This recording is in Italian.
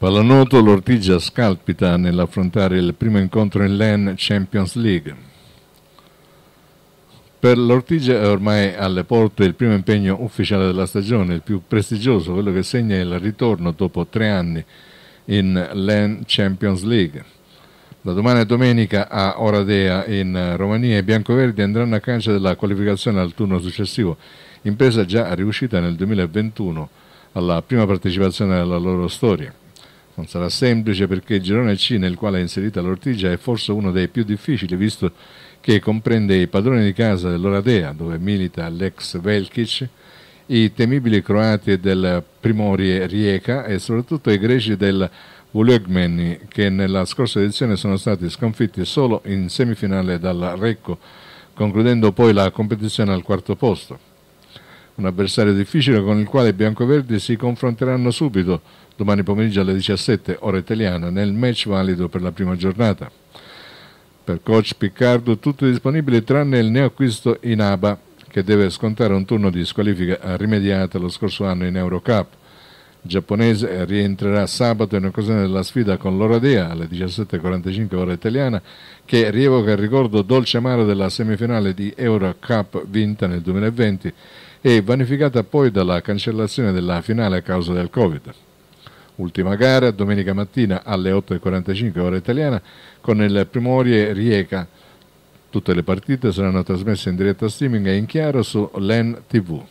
Pallanuoto l'Ortigia scalpita nell'affrontare il primo incontro in LEN Champions League. Per l'Ortigia è ormai alle porte il primo impegno ufficiale della stagione, il più prestigioso, quello che segna il ritorno dopo tre anni in LEN Champions League. Da domani a domenica a Oradea in Romania i biancoverdi andranno a caccia della qualificazione al turno successivo, impresa già riuscita nel 2021 alla prima partecipazione della loro storia. Non sarà semplice perché il girone C nel quale è inserita l'Ortigia è forse uno dei più difficili visto che comprende i padroni di casa dell'Oradea dove milita l'ex Velkic, i temibili croati del Primorie Rijeka e soprattutto i greci del Vulegmeni che nella scorsa edizione sono stati sconfitti solo in semifinale dal Recco concludendo poi la competizione al quarto posto. Un avversario difficile con il quale i biancoverdi si confronteranno subito domani pomeriggio alle 17 ora italiana nel match valido per la prima giornata. Per coach Piccardo tutto è disponibile tranne il neoacquisto Inaba che deve scontare un turno di squalifica rimediata lo scorso anno in Eurocup. Giapponese rientrerà sabato in occasione della sfida con l'Oradea alle 17.45 ora italiana che rievoca il ricordo dolce amaro della semifinale di Eurocup vinta nel 2020 e vanificata poi dalla cancellazione della finale a causa del Covid. Ultima gara domenica mattina alle 8.45 ora italiana con il Primorie Rieca. Tutte le partite saranno trasmesse in diretta streaming e in chiaro su LEN TV.